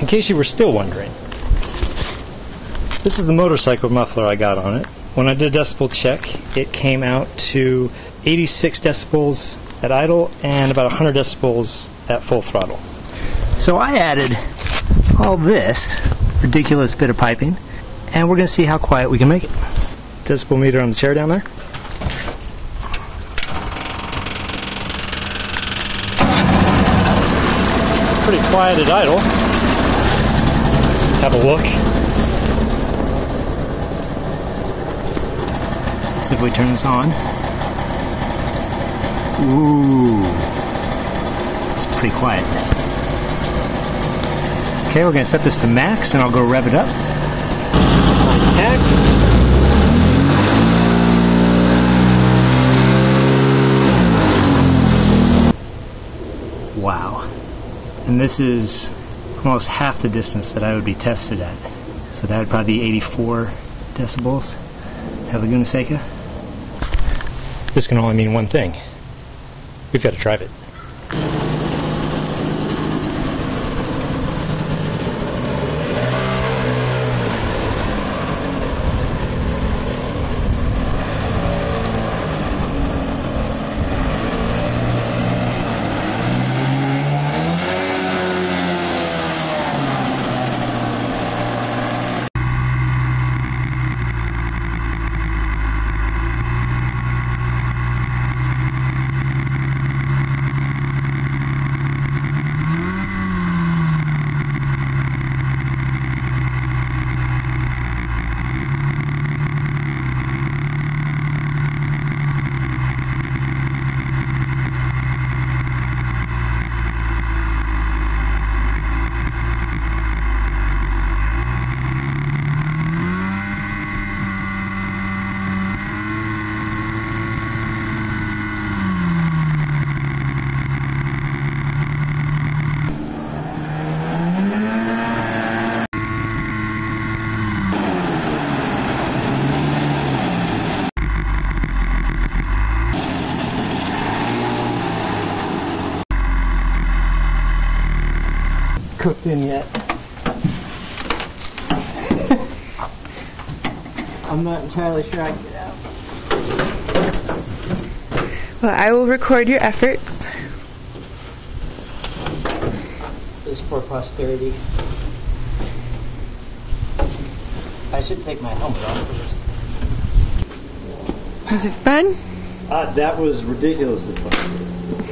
In case you were still wondering, this is the motorcycle muffler I got on it. When I did a decibel check, it came out to 86 decibels at idle and about 100 decibels at full throttle. So I added all this ridiculous bit of piping, and we're going to see how quiet we can make it. Decibel meter on the chair down there. Pretty quiet at idle. Have a look. See if we turn this on. Ooh. It's pretty quiet. Okay, we're going to set this to max and I'll go rev it up. Tag. Wow. And this is almost half the distance that I would be tested at. So that would probably be 84 decibels at Laguna Seca. This can only mean one thing. We've got to drive it. Cooked in yet. I'm not entirely sure I can get out. Well, I will record your efforts. This for posterity. I should take my helmet off first. Was it fun? Uh, that was ridiculously fun.